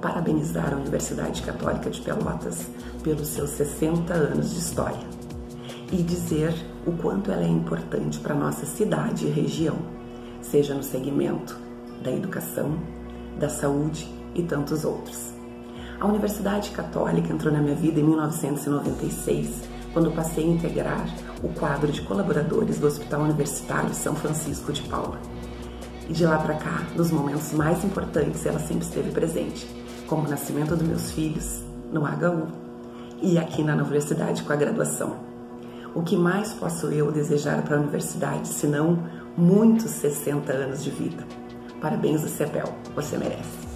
parabenizar a Universidade Católica de Pelotas pelos seus 60 anos de história e dizer o quanto ela é importante para nossa cidade e região, seja no segmento da educação, da saúde e tantos outros. A Universidade Católica entrou na minha vida em 1996, quando passei a integrar o quadro de colaboradores do Hospital Universitário São Francisco de Paula. E de lá para cá, nos momentos mais importantes, ela sempre esteve presente, como o nascimento dos meus filhos, no HU, e aqui na universidade com a graduação. O que mais posso eu desejar para a universidade, senão muitos 60 anos de vida? Parabéns do CEPEL, você merece.